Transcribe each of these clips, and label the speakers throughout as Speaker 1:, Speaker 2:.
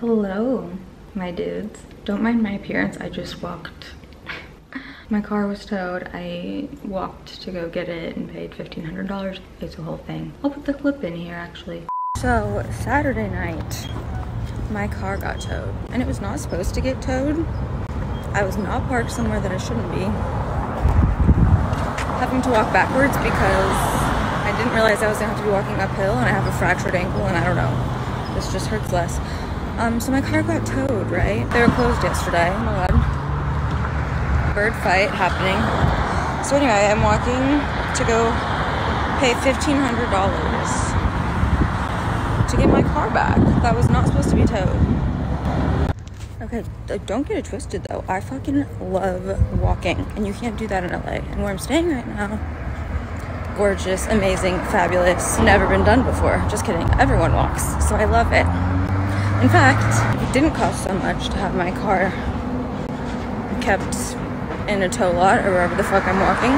Speaker 1: Hello, my dudes. Don't mind my appearance, I just walked. my car was towed. I walked to go get it and paid $1,500. It's a whole thing. I'll put the clip in here actually. So Saturday night, my car got towed and it was not supposed to get towed. I was not parked somewhere that I shouldn't be. Having to walk backwards because I didn't realize I was gonna have to be walking uphill and I have a fractured ankle and I don't know. This just hurts less. Um, so my car got towed, right? They were closed yesterday. Oh my god. Bird fight happening. So anyway, I'm walking to go pay $1,500 to get my car back. That was not supposed to be towed. Okay, don't get it twisted though. I fucking love walking, and you can't do that in LA. And where I'm staying right now, gorgeous, amazing, fabulous, never been done before. Just kidding. Everyone walks, so I love it. In fact, it didn't cost so much to have my car kept in a tow lot or wherever the fuck I'm walking.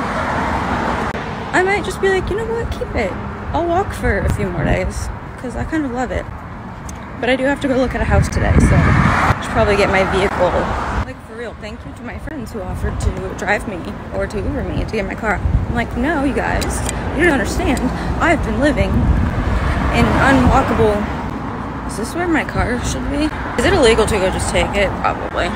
Speaker 1: I might just be like, you know what, keep it. I'll walk for a few more days because I kind of love it. But I do have to go look at a house today, so I should probably get my vehicle. Like for real, thank you to my friends who offered to drive me or to Uber me to get my car. I'm like, no, you guys, you don't understand. I've been living in unwalkable is this where my car should be? Is it illegal to go just take it? Probably.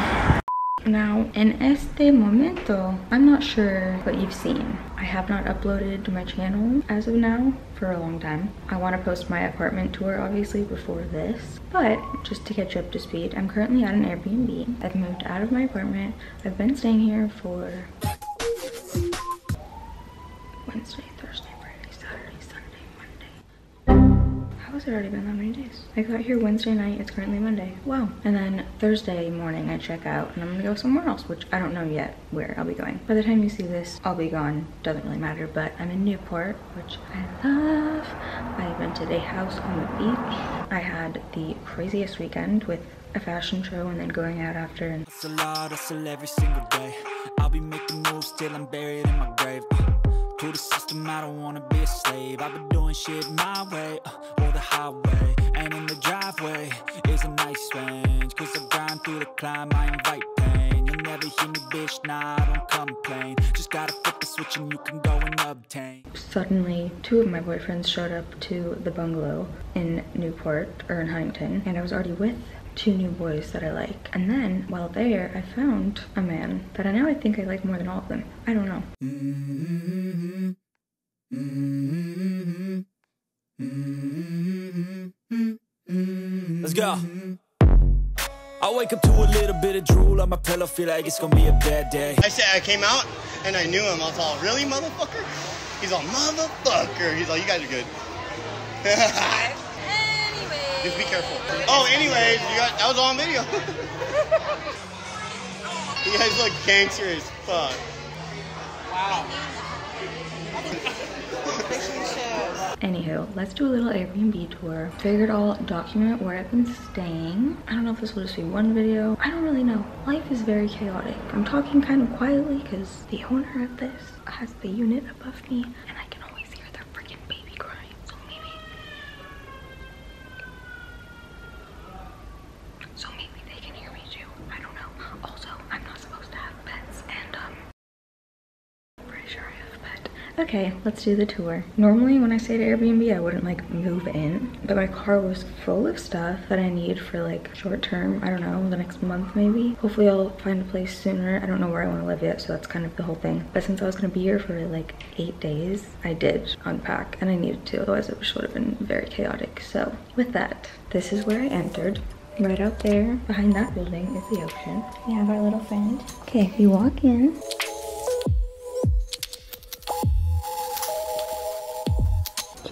Speaker 1: Now, in este momento, I'm not sure what you've seen. I have not uploaded to my channel as of now for a long time. I want to post my apartment tour, obviously, before this. But, just to catch you up to speed, I'm currently at an Airbnb. I've moved out of my apartment. I've been staying here for Wednesday, Thursday, has it already been that many days? I got here Wednesday night, it's currently Monday. Wow. And then Thursday morning I check out and I'm gonna go somewhere else, which I don't know yet where I'll be going. By the time you see this, I'll be gone. Doesn't really matter, but I'm in Newport, which I love. I rented a house on the beach. I had the craziest weekend with a fashion show and then going out after and To the system, I don't wanna be a slave. I've been doing shit my way. Uh, the highway And in the driveway is a nice range Cause I grind through the climb, I invite never hear me, bitch, nah, I don't complain Just gotta flip the switch and you can go and obtain Suddenly, two of my boyfriends showed up to the bungalow in Newport, or in Huntington And I was already with two new boys that I like. And then, while there, I found a man that I now I think I like more than all of them. I don't know. Mm -hmm. Mm -hmm. Let's go. I wake up to a little bit of drool on my pillow, feel like it's gonna be a bad day. I said I came out and I knew him. I was all, really, motherfucker? He's all, motherfucker. He's all, you guys are good. anyways. Just be careful. Oh, anyways, you got that was all on video. you guys look gangster as fuck. Wow. Anywho, let's do a little Airbnb tour. Figured I'll document where I've been staying. I don't know if this will just be one video. I don't really know. Life is very chaotic. I'm talking kind of quietly because the owner of this has the unit above me and I can always hear their freaking baby crying. So maybe... So maybe they can hear me too. I don't know. Also, I'm not supposed to have pets and um... Pretty sure I have a pet. Okay, let's do the tour. Normally when I stay at Airbnb, I wouldn't like move in, but my car was full of stuff that I need for like short term, I don't know, the next month maybe. Hopefully I'll find a place sooner. I don't know where I want to live yet, so that's kind of the whole thing. But since I was gonna be here for like eight days, I did unpack and I needed to, otherwise it would have been very chaotic. So with that, this is where I entered. Right out there, behind that building is the ocean. We have our little friend. Okay, you walk in.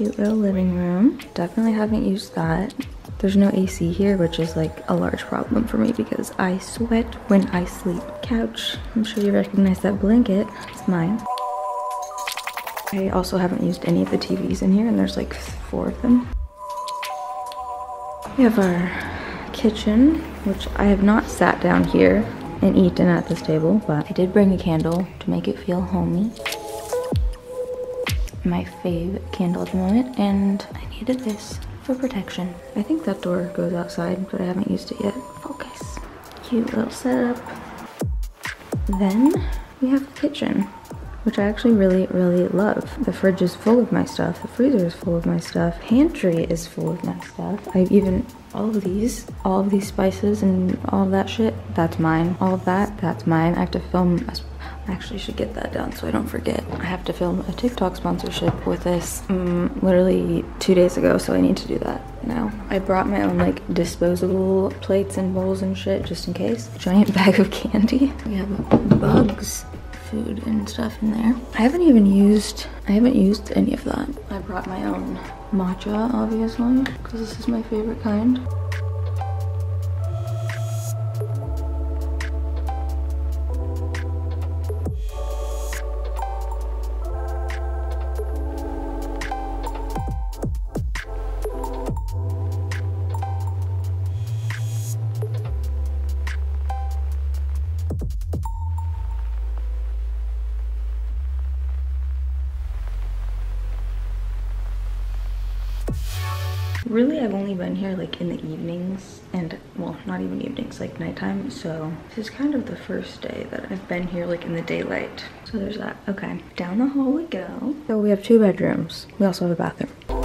Speaker 1: Cute little living room. Definitely haven't used that. There's no AC here, which is like a large problem for me because I sweat when I sleep. Couch, I'm sure you recognize that blanket. It's mine. I also haven't used any of the TVs in here and there's like four of them. We have our kitchen, which I have not sat down here and eaten at this table, but I did bring a candle to make it feel homey my fave candle at the moment and I needed this for protection. I think that door goes outside, but I haven't used it yet. Focus. Cute little setup. Then we have the kitchen which I actually really, really love. The fridge is full of my stuff. The freezer is full of my stuff. Pantry is full of my stuff. I've even, all of these, all of these spices and all of that shit, that's mine. All of that, that's mine. I have to film I actually should get that done so I don't forget. I have to film a TikTok sponsorship with this um, literally two days ago, so I need to do that now. I brought my own like disposable plates and bowls and shit just in case. Giant bag of candy. We have bugs food and stuff in there. I haven't even used, I haven't used any of that. I brought my own matcha, obviously, because this is my favorite kind. Really, I've only been here like in the evenings and, well, not even evenings, like nighttime. So this is kind of the first day that I've been here like in the daylight. So there's that. Okay, down the hall we go. So we have two bedrooms. We also have a bathroom. Oh,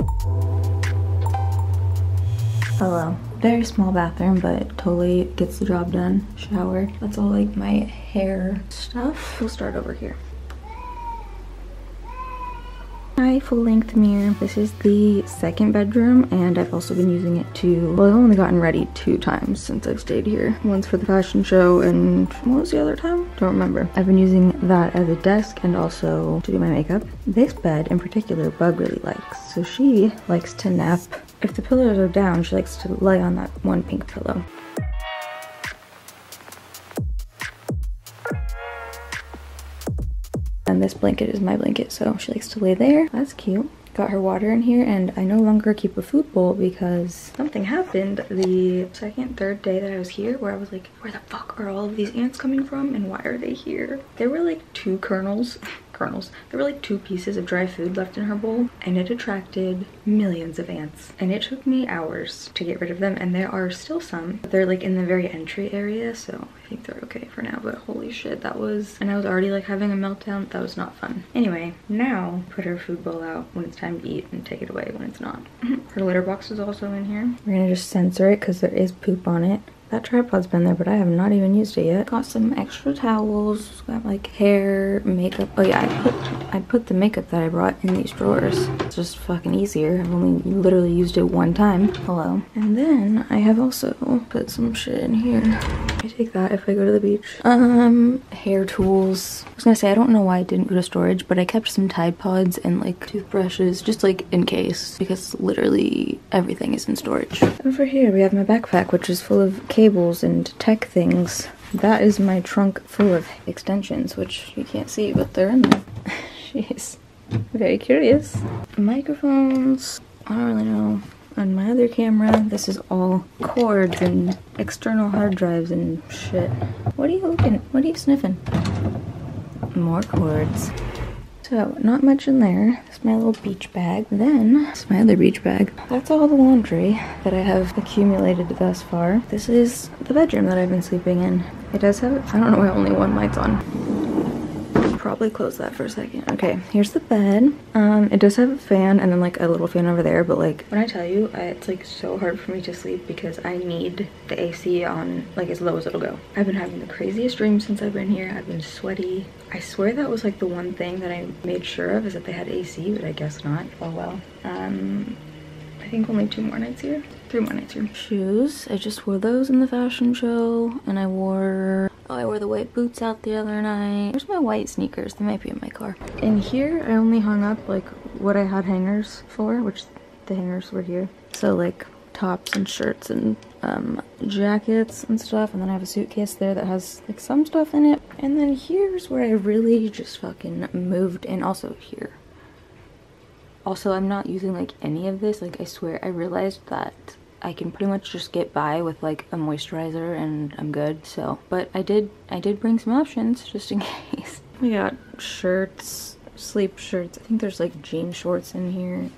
Speaker 1: Hello. Very small bathroom, but totally gets the job done. Shower. That's all like my hair stuff. We'll start over here. Hi, full-length mirror. This is the second bedroom and I've also been using it to, well I've only gotten ready two times since I've stayed here. Once for the fashion show and what was the other time? Don't remember. I've been using that as a desk and also to do my makeup. This bed in particular, Bug really likes. So she likes to nap. If the pillows are down, she likes to lay on that one pink pillow. This blanket is my blanket, so she likes to lay there. That's cute. Got her water in here and I no longer keep a food bowl because something happened the second, third day that I was here where I was like, where the fuck are all of these ants coming from and why are they here? There were like two kernels kernels. There were like two pieces of dry food left in her bowl and it attracted millions of ants. And it took me hours to get rid of them and there are still some. They're like in the very entry area so I think they're okay for now but holy shit that was and I was already like having a meltdown. That was not fun. Anyway, now put her food bowl out when it's time to eat and take it away when it's not. her litter box is also in here. We're gonna just censor it because there is poop on it. That tripod's been there, but I have not even used it yet. Got some extra towels, got like hair, makeup. Oh yeah, I put I put the makeup that I brought in these drawers. It's just fucking easier. I've only literally used it one time. Hello. And then I have also put some shit in here. I take that if I go to the beach. Um, hair tools. I was gonna say, I don't know why I didn't go to storage, but I kept some Tide Pods and like toothbrushes, just like in case, because literally everything is in storage. Over here we have my backpack, which is full of cables and tech things. That is my trunk full of extensions, which you can't see, but they're in there. She's very curious. Microphones, I don't really know. On my other camera, this is all cords and external hard drives and shit. What are you looking, what are you sniffing? More cords. So, not much in there. It's my little beach bag. Then, it's my other beach bag. That's all the laundry that I have accumulated thus far. This is the bedroom that I've been sleeping in. It does have, I don't know why only one light's on probably close that for a second. Okay, here's the bed. Um, it does have a fan and then like a little fan over there, but like when I tell you, I, it's like so hard for me to sleep because I need the AC on like as low as it'll go. I've been having the craziest dreams since I've been here. I've been sweaty. I swear that was like the one thing that I made sure of is that they had AC, but I guess not. Oh well. Um, I think only two more nights here. Three more nights here. Shoes. I just wore those in the fashion show and I wore Oh, I wore the white boots out the other night. Where's my white sneakers? They might be in my car. In here, I only hung up like what I had hangers for, which the hangers were here. So like tops and shirts and um, jackets and stuff. And then I have a suitcase there that has like some stuff in it. And then here's where I really just fucking moved and also here. Also, I'm not using like any of this. Like I swear, I realized that I can pretty much just get by with like a moisturizer and I'm good. So, but I did, I did bring some options just in case. We got shirts, sleep shirts. I think there's like jean shorts in here.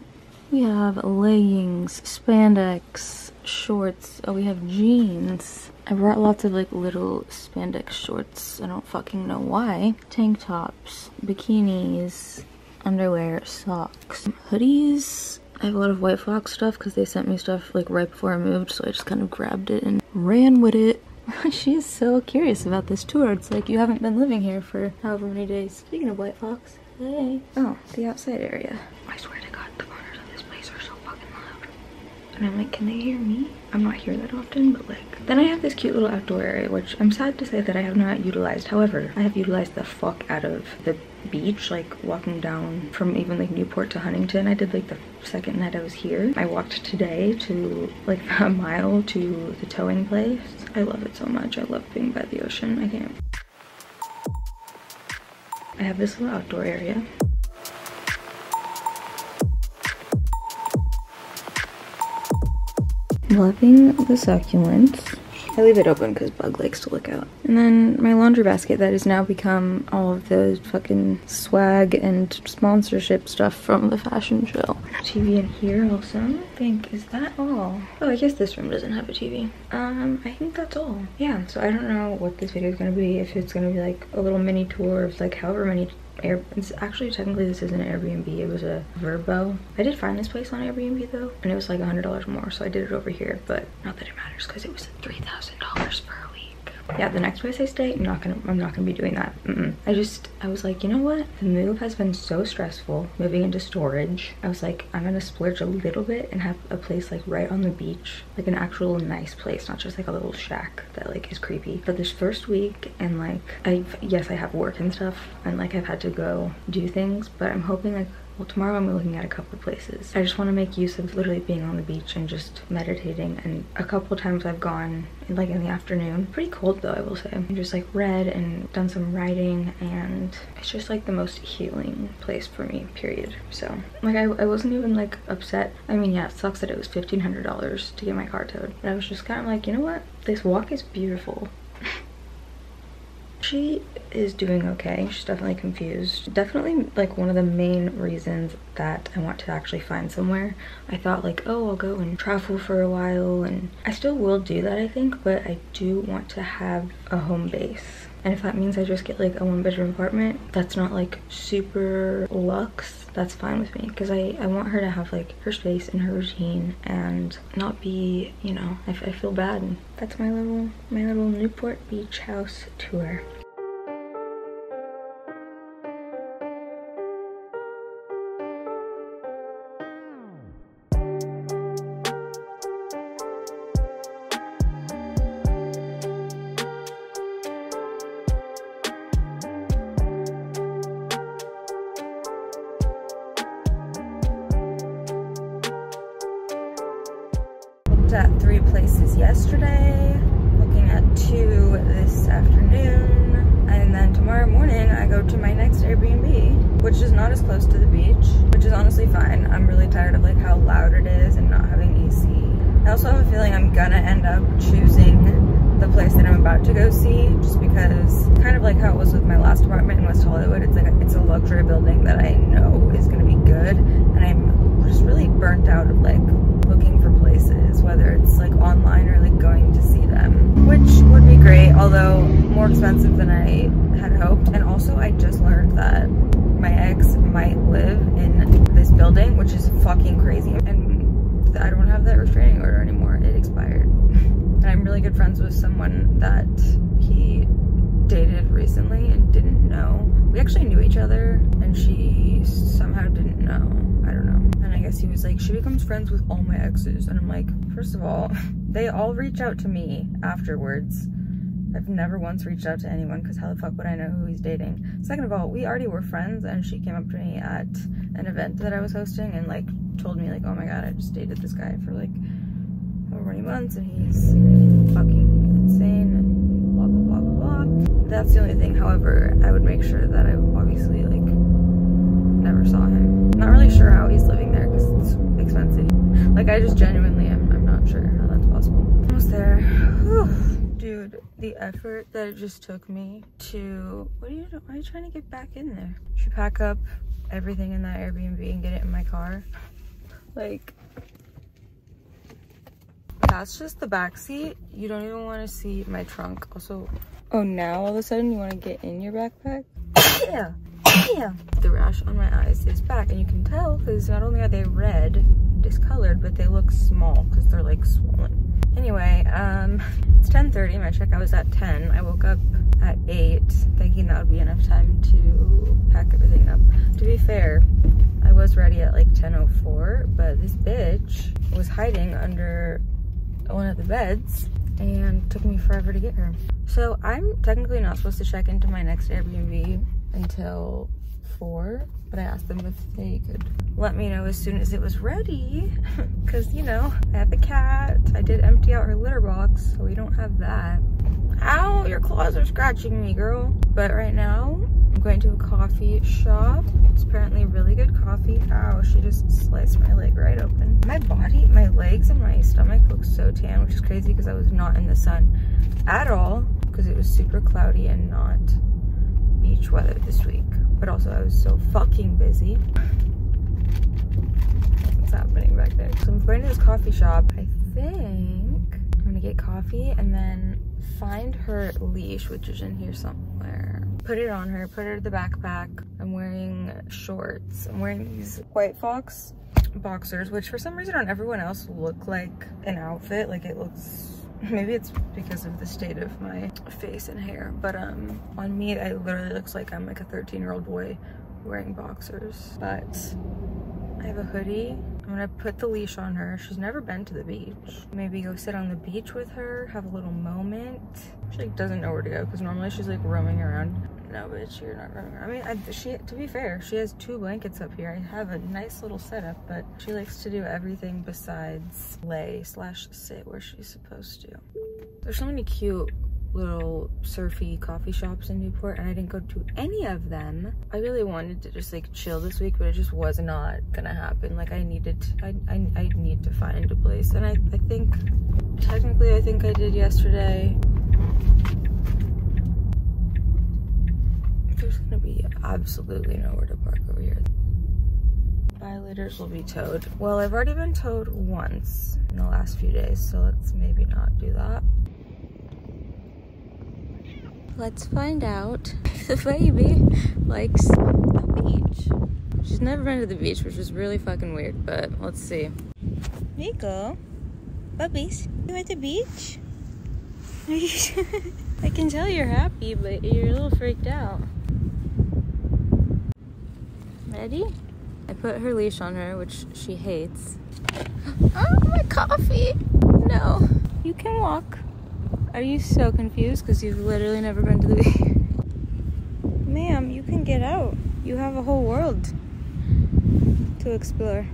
Speaker 1: We have leggings, spandex, shorts. Oh, we have jeans. I brought lots of like little spandex shorts. I don't fucking know why. Tank tops, bikinis, underwear, socks, hoodies. I have a lot of White Fox stuff because they sent me stuff like right before I moved, so I just kind of grabbed it and ran with it. She's so curious about this tour. It's like you haven't been living here for however many days. Speaking of White Fox, hey. Oh, the outside area. I swear to God, the owners of this place are so fucking loud. And I'm like, can they hear me? I'm not here that often, but like. Then I have this cute little outdoor area, which I'm sad to say that I have not utilized. However, I have utilized the fuck out of the beach, like walking down from even like Newport to Huntington. I did like the second night I was here. I walked today to like a mile to the towing place. I love it so much. I love being by the ocean. I can't. I have this little outdoor area. Loving the succulents. I leave it open because Bug likes to look out. And then my laundry basket that has now become all of the fucking swag and sponsorship stuff from the fashion show. TV in here also. I think, is that all? Oh, I guess this room doesn't have a TV. Um, I think that's all. Yeah, so I don't know what this video is gonna be. If it's gonna be like a little mini tour of like however many Air, it's actually technically this isn't an Airbnb, it was a VRBO I did find this place on Airbnb though, and it was like a $100 more, so I did it over here, but not that it matters because it was $3,000 for a week. Yeah, the next place I stay, I'm not gonna, I'm not gonna be doing that. Mm -mm. I just, I was like, you know what? The move has been so stressful, moving into storage. I was like, I'm gonna splurge a little bit and have a place like right on the beach, like an actual nice place, not just like a little shack that like is creepy. For this first week, and like, I've, yes, I have work and stuff, and like I've had to go do things, but I'm hoping like well, tomorrow I'm looking at a couple of places. I just want to make use of literally being on the beach and just meditating. And a couple times I've gone like in the afternoon. Pretty cold though, I will say. I just like read and done some writing and it's just like the most healing place for me, period. So like I, I wasn't even like upset. I mean, yeah, it sucks that it was $1,500 to get my car towed. But I was just kind of like, you know what? This walk is beautiful. She is doing okay. She's definitely confused. Definitely like one of the main reasons that I want to actually find somewhere. I thought like, oh, I'll go and travel for a while and I still will do that, I think, but I do want to have a home base. And if that means I just get like a one bedroom apartment, that's not like super luxe, that's fine with me. Because I, I want her to have like her space and her routine and not be, you know, I, I feel bad. And that's my little, my little Newport Beach house tour. Yesterday, looking at two this afternoon, and then tomorrow morning I go to my next Airbnb, which is not as close to the beach, which is honestly fine. I'm really tired of like how loud it is and not having AC. I also have a feeling I'm gonna end up choosing the place that I'm about to go see just because kind of like how it was with my last apartment in West Hollywood it's like it's a luxury building that I know is gonna be good and I'm just really burnt out of like looking for places, whether it's like online or like going to see them, which would be great, although more expensive than I had hoped. And also I just learned that my ex might live in this building, which is fucking crazy. And I don't have that restraining order anymore. It expired. and I'm really good friends with someone that he dated recently and didn't know. We actually knew each other and she somehow didn't know. I don't know. And I guess he was like, she becomes friends with all my exes. And I'm like, first of all, they all reach out to me afterwards. I've never once reached out to anyone because how the fuck would I know who he's dating? Second of all, we already were friends and she came up to me at an event that I was hosting and like told me like, oh my god, I just dated this guy for like however many months and he's fucking insane and blah blah blah blah blah. That's the only thing. However, I would make sure that I obviously like never saw him. Not really sure how he's living there because it's expensive. Like I just genuinely am I'm not sure how that's possible. Almost there. The effort that it just took me to what are you doing? Why are you trying to get back in there? Should pack up everything in that Airbnb and get it in my car. Like, that's just the back seat. You don't even want to see my trunk. Also, oh, now all of a sudden you want to get in your backpack? yeah. Yeah. The rash on my eyes is back and you can tell because not only are they red, discolored, but they look small because they're like swollen. Anyway, um, it's 10.30, my checkout was at 10. I woke up at 8 thinking that would be enough time to pack everything up. To be fair, I was ready at like 10.04, but this bitch was hiding under one of the beds and took me forever to get her. So I'm technically not supposed to check into my next Airbnb until 4, but I asked them if they could let me know as soon as it was ready because, you know, I have the cat. I did empty out her litter box, so we don't have that. Ow, your claws are scratching me, girl. But right now, I'm going to a coffee shop. It's apparently really good coffee. Ow, she just sliced my leg right open. My body, my legs and my stomach look so tan, which is crazy because I was not in the sun at all because it was super cloudy and not beach weather this week. But also I was so fucking busy. What's happening back there? So I'm going to this coffee shop. I think I'm gonna get coffee and then find her leash, which is in here somewhere. Put it on her, put her in the backpack. I'm wearing shorts. I'm wearing these White Fox boxers, which for some reason on everyone else look like an outfit. Like it looks maybe it's because of the state of my face and hair but um on me it literally looks like i'm like a 13 year old boy wearing boxers but i have a hoodie i'm gonna put the leash on her. She's never been to the beach. Maybe go sit on the beach with her have a little moment. She like doesn't know where to go because normally she's like roaming around. No bitch you're not roaming around. i mean I, she to be fair she has two blankets up here. I have a nice little setup but she likes to do everything besides lay slash sit where she's supposed to. There's so many cute little surfy coffee shops in Newport and I didn't go to any of them. I really wanted to just like chill this week, but it just was not gonna happen. Like I needed, to, I, I, I need to find a place. And I, I think, technically I think I did yesterday. There's gonna be absolutely nowhere to park over here. Violators will be towed. Well, I've already been towed once in the last few days, so let's maybe not do that. Let's find out if the baby likes the beach. She's never been to the beach, which is really fucking weird, but let's see. Nico, puppies, you at the beach? I can tell you're happy, but you're a little freaked out. Ready? I put her leash on her, which she hates. Oh, my coffee! No, you can walk. Are you so confused because you've literally never been to the beach? Ma'am, you can get out. You have a whole world to explore.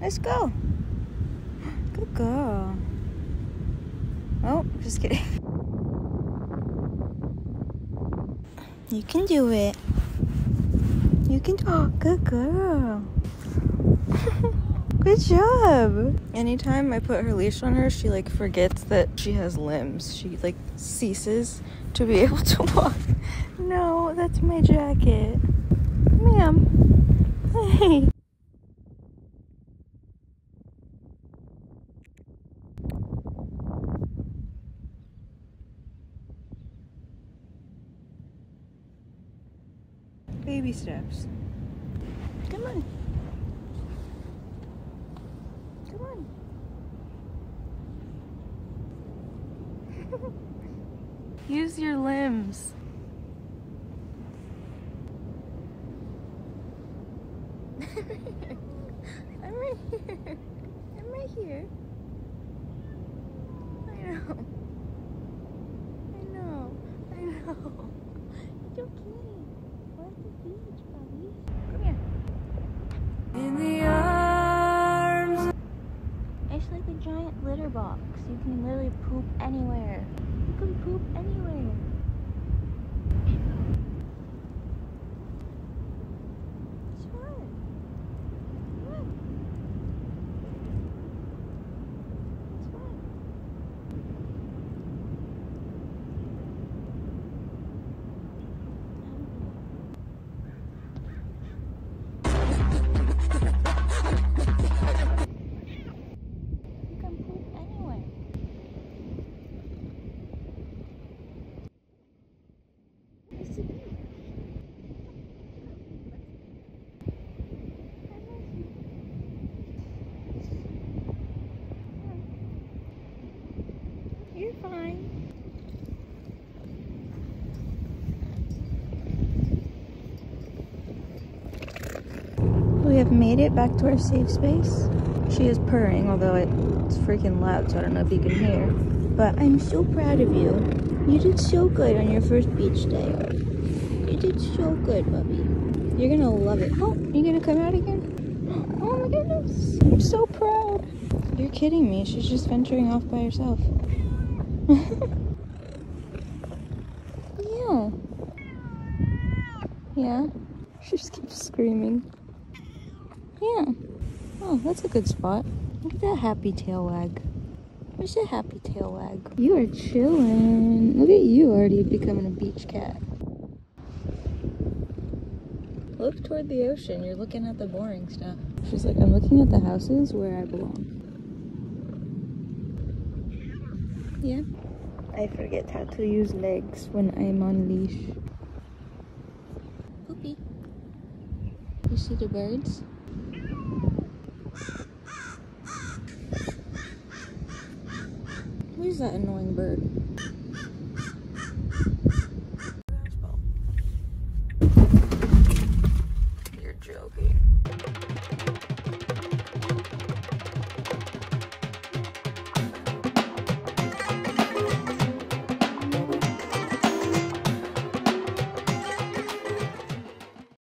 Speaker 1: Let's go. Good girl. Oh, just kidding. You can do it. You can oh, good girl. Good job. Anytime I put her leash on her, she like forgets that she has limbs. She like ceases to be able to walk. No, that's my jacket. Ma'am. Hey. Baby steps. Come on. Come on. Use your limbs. I'm right here. I'm right here. I know. I know. I know. It's okay. We're at the beach, buddy. Come here. In the arms. It's like a giant litter box. You can literally poop anywhere. Can poop anywhere. It's fun. Come on. It's fun. fine. We have made it back to our safe space. She is purring, although it's freaking loud, so I don't know if you can hear. But I'm so proud of you. You did so good on your first beach day. You did so good, puppy. You're gonna love it. Oh, you gonna come out again? Oh my goodness. I'm so proud. You're kidding me. She's just venturing off by herself. yeah. Yeah. She just keeps screaming. Oh, that's a good spot. Look at that happy tail wag. Where's that happy tail wag? You are chilling. Look at you already becoming a beach cat. Look toward the ocean. You're looking at the boring stuff. She's like, I'm looking at the houses where I belong. Yeah. I forget how to use legs when I'm on leash. Poopy. You see the birds? That annoying bird?